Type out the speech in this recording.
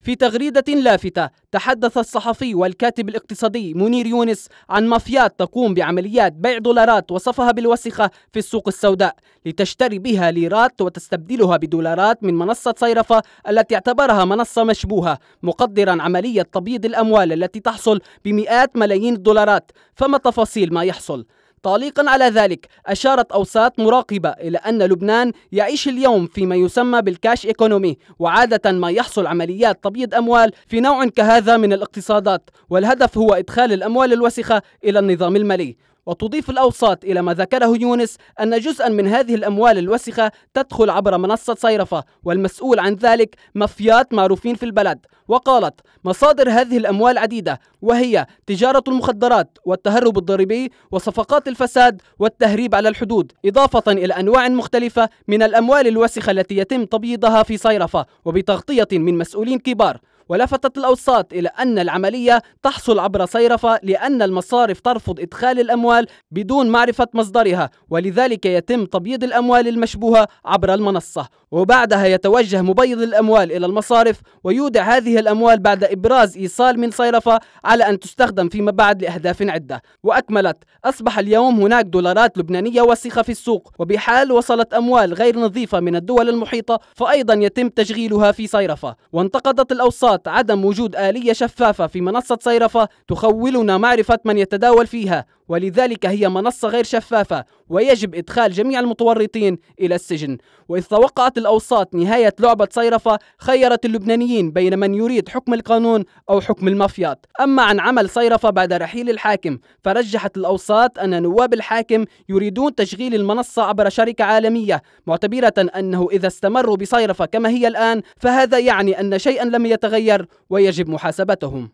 في تغريدة لافتة تحدث الصحفي والكاتب الاقتصادي منير يونس عن مافيات تقوم بعمليات بيع دولارات وصفها بالوسخة في السوق السوداء لتشتري بها ليرات وتستبدلها بدولارات من منصة صيرفة التي اعتبرها منصة مشبوهة مقدرا عملية تبييض الأموال التي تحصل بمئات ملايين الدولارات. فما تفاصيل ما يحصل؟ تعليقا على ذلك أشارت أوساط مراقبة إلى أن لبنان يعيش اليوم فيما يسمى بالكاش إيكونومي وعادة ما يحصل عمليات تبييض أموال في نوع كهذا من الاقتصادات والهدف هو إدخال الأموال الوسخة إلى النظام المالي. وتضيف الأوساط إلى ما ذكره يونس أن جزءا من هذه الأموال الوسخة تدخل عبر منصة صيرفة والمسؤول عن ذلك مافيات معروفين في البلد. وقالت مصادر هذه الأموال عديدة وهي تجارة المخدرات والتهرب الضريبي وصفقات الفساد والتهريب على الحدود إضافة إلى أنواع مختلفة من الأموال الوسخة التي يتم تبييضها في صيرفة وبتغطية من مسؤولين كبار. ولفتت الأوساط إلى أن العملية تحصل عبر صيرفة لأن المصارف ترفض إدخال الأموال بدون معرفة مصدرها ولذلك يتم تبييض الأموال المشبوهة عبر المنصة. وبعدها يتوجه مبيض الأموال إلى المصارف ويودع هذه الأموال بعد إبراز إيصال من صيرفة على أن تستخدم فيما بعد لأهداف عدة. وأكملت أصبح اليوم هناك دولارات لبنانية وسخة في السوق وبحال وصلت أموال غير نظيفة من الدول المحيطة فأيضا يتم تشغيلها في صيرفة. وانتقدت الأوساط عدم وجود آلية شفافة في منصة صيرفة تخولنا معرفة من يتداول فيها ولذلك هي منصة غير شفافة ويجب إدخال جميع المتورطين إلى السجن. وإذ توقعت الأوساط نهاية لعبة صيرفة خيرت اللبنانيين بين من يريد حكم القانون أو حكم المافيات. أما عن عمل صيرفة بعد رحيل الحاكم فرجحت الأوساط أن نواب الحاكم يريدون تشغيل المنصة عبر شركة عالمية معتبرة أنه إذا استمروا بصيرفة كما هي الآن فهذا يعني أن شيئا لم يتغير. ويجب محاسبتهم.